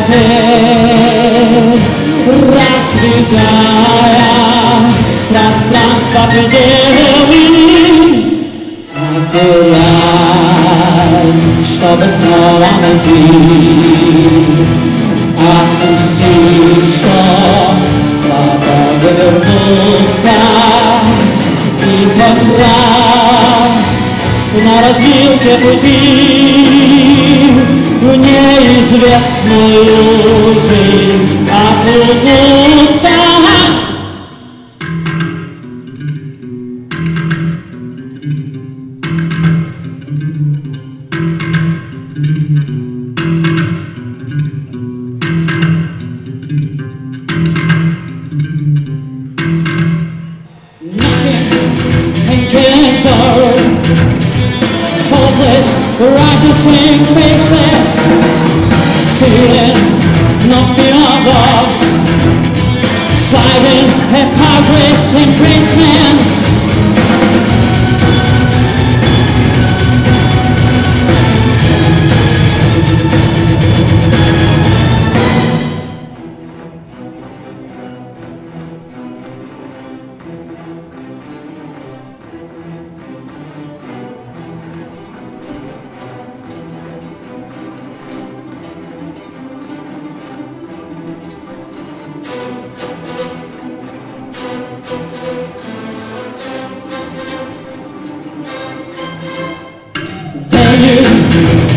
потерь Раздвигая пространство пределами Отгуляй, чтобы снова найти. Отпусти, что свобода вернуться. И хоть раз на развилке пути Nieizwieczny Lużyn, Kaprynica Chance rising faces Feeling nothing of us. Sliding hypocrisy embracements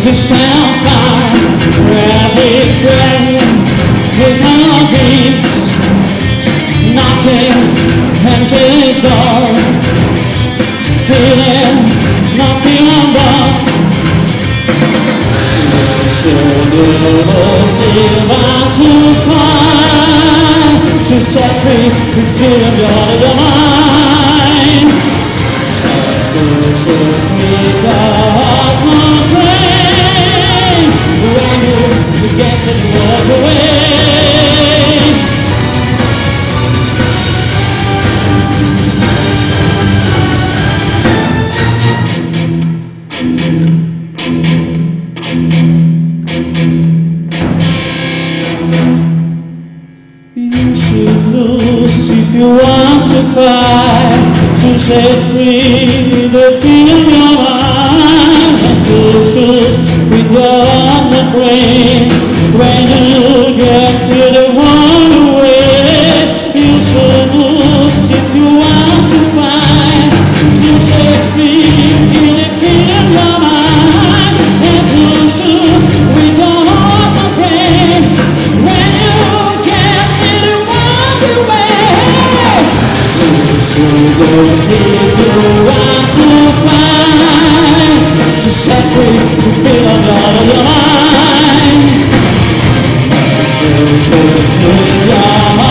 to stand outside, granted, granted, his own dreams, nothing empty soul, feeling nothing on us. Should survive to find, to set free and feel your mind? To set free Slow goes take you. want to fly To set free the fear of your mind Controls in